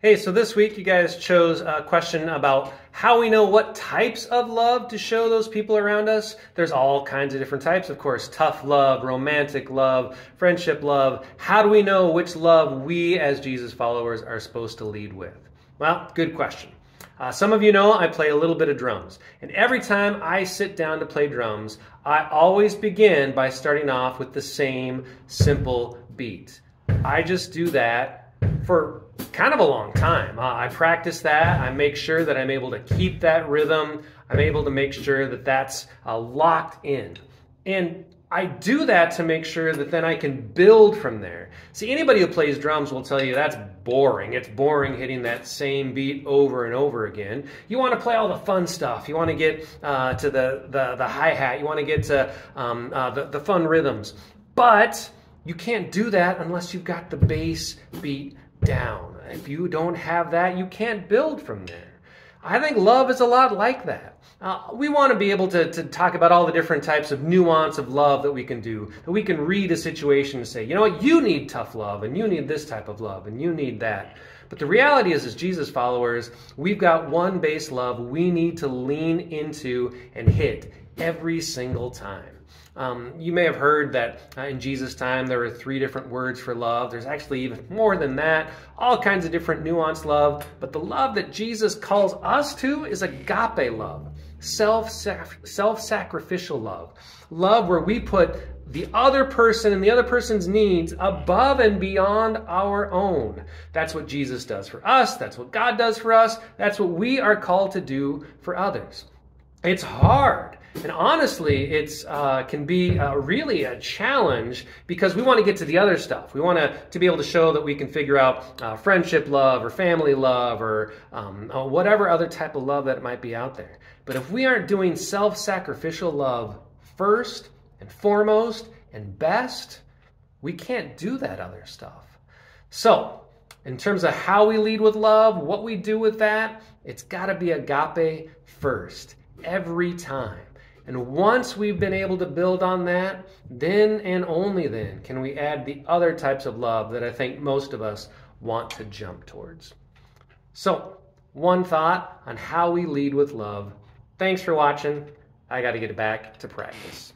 Hey, so this week you guys chose a question about how we know what types of love to show those people around us. There's all kinds of different types, of course tough love, romantic love, friendship love. How do we know which love we as Jesus followers are supposed to lead with? Well, good question. Uh, some of you know I play a little bit of drums. And every time I sit down to play drums, I always begin by starting off with the same simple beat. I just do that for kind of a long time. Uh, I practice that. I make sure that I'm able to keep that rhythm. I'm able to make sure that that's uh, locked in. And I do that to make sure that then I can build from there. See, anybody who plays drums will tell you that's boring. It's boring hitting that same beat over and over again. You want to play all the fun stuff. You want to get uh, to the, the, the hi hat. You want to get to um, uh, the, the fun rhythms. But you can't do that unless you've got the bass beat down. If you don't have that, you can't build from there. I think love is a lot like that. Uh, we want to be able to, to talk about all the different types of nuance of love that we can do. That we can read a situation and say, you know what, you need tough love, and you need this type of love, and you need that. But the reality is, as Jesus followers, we've got one base love we need to lean into and hit every single time. Um, you may have heard that uh, in Jesus' time there were three different words for love. There's actually even more than that, all kinds of different nuanced love. But the love that Jesus calls us to is agape love, self self sacrificial love, love where we put the other person and the other person's needs above and beyond our own. That's what Jesus does for us. That's what God does for us. That's what we are called to do for others. It's hard. And honestly, it uh, can be uh, really a challenge because we want to get to the other stuff. We want to, to be able to show that we can figure out uh, friendship love or family love or um, uh, whatever other type of love that might be out there. But if we aren't doing self sacrificial love first and foremost and best, we can't do that other stuff. So, in terms of how we lead with love, what we do with that, it's got to be agape first, every time. And once we've been able to build on that, then and only then can we add the other types of love that I think most of us want to jump towards. So, one thought on how we lead with love. Thanks for watching. I got to get back to practice.